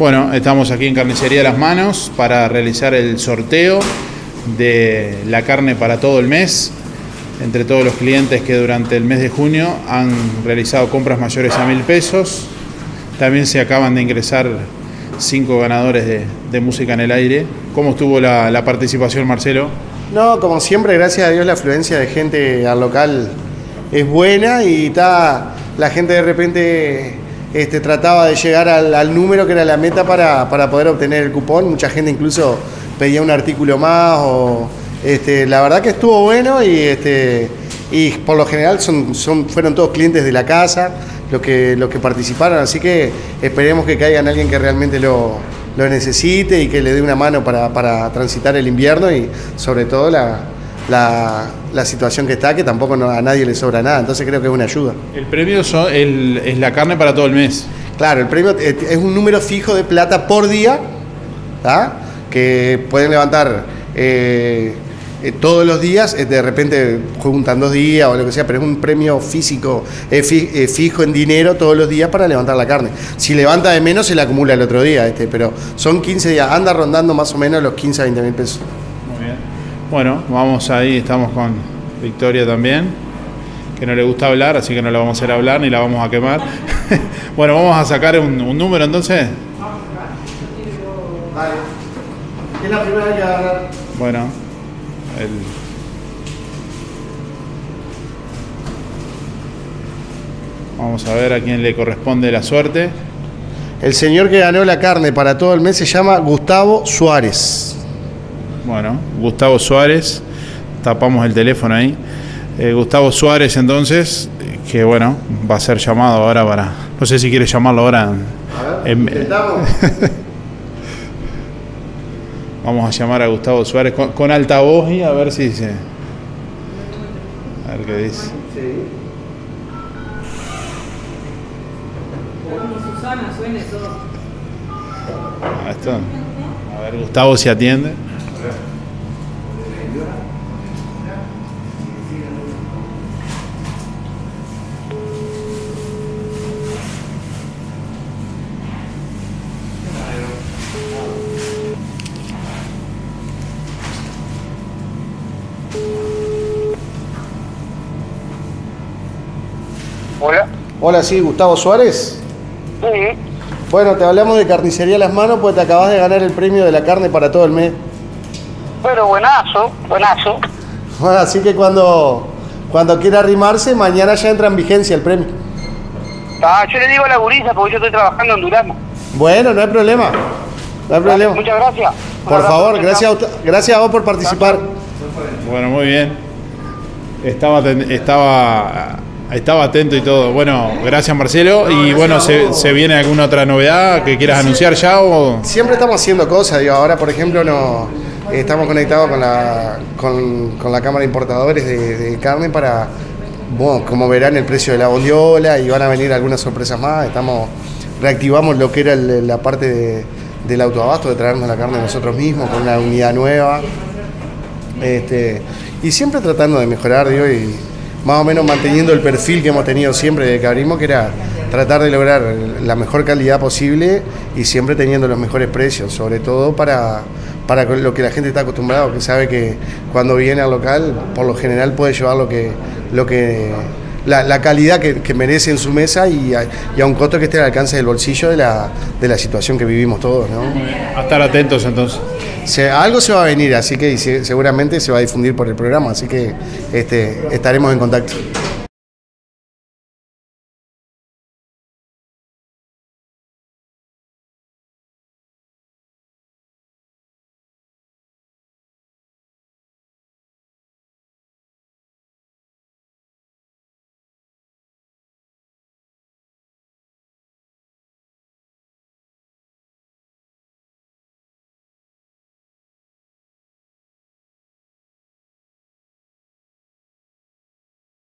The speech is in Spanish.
Bueno, estamos aquí en Carnicería Las Manos para realizar el sorteo de la carne para todo el mes entre todos los clientes que durante el mes de junio han realizado compras mayores a mil pesos. También se acaban de ingresar cinco ganadores de, música en el aire. ¿Cómo estuvo la, participación, Marcelo? No, como siempre, gracias a Dios la afluencia de gente al local es buena y está la gente de repente este, trataba de llegar al, número que era la meta para, poder obtener el cupón. Mucha gente incluso pedía un artículo más. O, este, la verdad que estuvo bueno y, este, y por lo general son, son, fueron todos clientes de la casa los que, los que participaron. Así que esperemos que caigan alguien que realmente lo, lo necesite y que le dé una mano para, para transitar el invierno y sobre todo la, la, situación que está, que tampoco a nadie le sobra nada, entonces creo que es una ayuda. El premio es la carne para todo el mes. Claro, el premio es un número fijo de plata por día, que pueden levantar eh, eh, todos los días, eh, de repente juntan dos días o lo que sea, pero es un premio físico, fijo en dinero todos los días para levantar la carne. Si levanta de menos, se le acumula el otro día, este, pero son 15 días, anda rondando más o menos los 15 a 20 mil pesos. Bueno, vamos ahí, estamos con Victoria también, que no le gusta hablar, así que no la vamos a hacer hablar ni la vamos a quemar. bueno, vamos a sacar un, número entonces. Vale. Es la primera que agarrar. Bueno, el... Vamos a ver a quién le corresponde la suerte. El señor que ganó la carne para todo el mes se llama Gustavo Suárez. Bueno, Gustavo Suárez, tapamos el teléfono ahí. Eh, Gustavo Suárez entonces, que bueno, va a ser llamado ahora para... No sé si quiere llamarlo ahora. Vamos a llamar a Gustavo Suárez con, alta voz y a ver si dice... A ver qué dice. Sí. Susana suene todo. A ver, Gustavo si atiende. Hola. Hola, sí, Gustavo Suárez. Sí. Bueno, te hablamos de carnicería Las Manos porque te acabas de ganar el premio de la carne para todo el mes. Bueno, buenazo, buenazo. Bueno, así que cuando, cuando quiera arrimarse, mañana ya entra en vigencia el premio. Ah, yo le digo a la gurisa porque yo estoy trabajando en Durazno. Bueno, no hay problema. No hay problema. Muchas gracias. Por favor, gracias a, gracias a vos por participar. Bueno, muy bien. Estaba, estaba estaba atento y todo. Bueno, gracias Marcelo. y bueno, se, viene alguna otra novedad que quieras anunciar ya? O? Siempre estamos haciendo cosas. Digo, ahora, por ejemplo, no estamos conectados con la, con, la Cámara de Importadores de, carne para, bueno, como verán, el precio de la bondiola y van a venir algunas sorpresas más. Estamos reactivamos lo que era la parte del autoabasto, de traernos la carne nosotros mismos con una unidad nueva. Este, y siempre tratando de mejorar, digo, y más o menos manteniendo el perfil que hemos tenido siempre de que abrimos, que era tratar de lograr la mejor calidad posible y siempre teniendo los mejores precios, sobre todo para, para lo que la gente está acostumbrado, que sabe que cuando viene al local, por lo general puede llevar lo que, lo que la, calidad que, merece en su mesa y a, un costo que esté al alcance del bolsillo de la, de la situación que vivimos todos. ¿no? A estar atentos entonces algo se va a venir, así que seguramente se va a difundir por el programa, así que este, estaremos en contacto.